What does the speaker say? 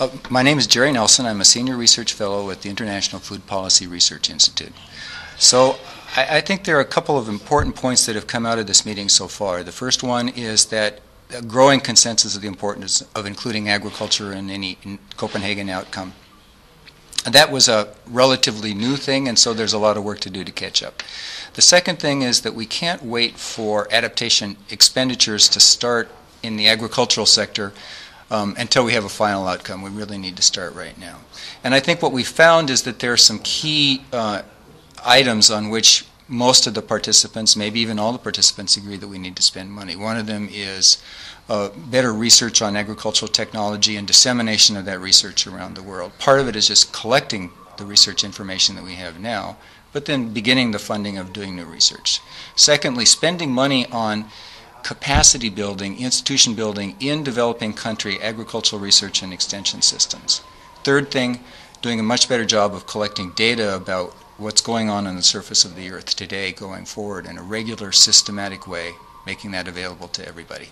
Uh, my name is Jerry Nelson. I'm a senior research fellow at the International Food Policy Research Institute. So I, I, think there are a couple of important points that have come out of this meeting so far. The first one is that a growing consensus of the importance of including agriculture in any in Copenhagen outcome. That was a relatively new thing, and so there's a lot of work to do to catch up. The second thing is that we can't wait for adaptation expenditures to start in the agricultural sector um, until we have a final outcome. We really need to start right now. And I think what we found is that there are some key uh, items on which most of the participants, maybe even all the participants, agree that we need to spend money. One of them is uh, better research on agricultural technology and dissemination of that research around the world. Part of it is just collecting the research information that we have now, but then beginning the funding of doing new research. Secondly, spending money on capacity building, institution building in developing country agricultural research and extension systems. Third thing, doing a much better job of collecting data about what's going on on the surface of the earth today going forward in a regular systematic way, making that available to everybody.